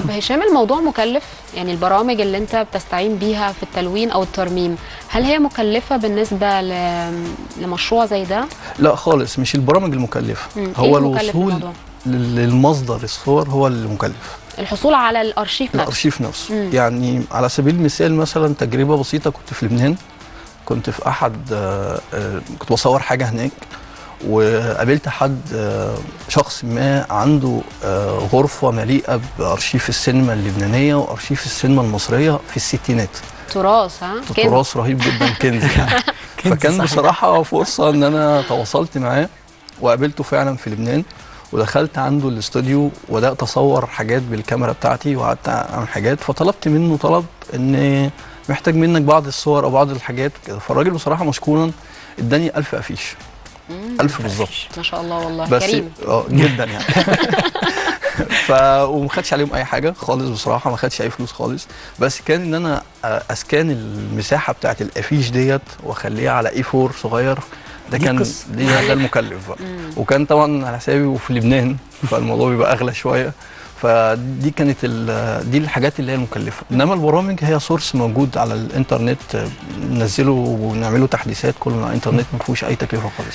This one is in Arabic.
طب هشام الموضوع مكلف؟ يعني البرامج اللي انت بتستعين بيها في التلوين أو الترميم هل هي مكلفة بالنسبة ل... لمشروع زي ده؟ لا خالص مش البرامج المكلفة. مم. هو إيه المكلف الوصول للمصدر الصور هو اللي مكلف. الحصول على الأرشيف نفسه. الأرشيف نفسه. مم. يعني على سبيل المثال مثلا تجربة بسيطة كنت في لبنان كنت في أحد آه، آه، كنت بصور حاجة هناك. وقابلت حد آه، شخص ما عنده آه، غرفة مليئة بأرشيف السينما اللبنانية وأرشيف السينما المصرية في الستينات تراث ها. تراث رهيب جدا كنز يعني فكان. بصراحة فرصة إن أنا تواصلت معاه وقابلته فعلا في لبنان ودخلت عنده الاستوديو وبدأت أصور حاجات بالكاميرا بتاعتي وقعدت أعمل حاجات فطلبت منه طلب إن محتاج منك بعض الصور أو بعض الحاجات وكده فالراجل بصراحة مشكورا اداني 1000 افيش. 1000 بالظبط. ما شاء الله والله. بس كريم. آه جدا يعني. ف وما خدش عليهم أي حاجة خالص بصراحة ما خدش أي فلوس خالص. بس كان إن أنا أ scan المساحة بتاعت الأفيش ديت وأخليها على A4 صغير. ده دي كان ده المكلف بقى. وكان طبعا على حسابي وفي لبنان فالموضوع بيبقى أغلى شوية. فدي كانت ال- دي الحاجات اللي هي المكلفة. إنما البرامج هي source موجود على الإنترنت ننزله ونعمله تحديثات كله على الإنترنت ما فيهوش أي تكلفة خالص.